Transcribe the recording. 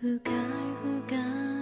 不该不该。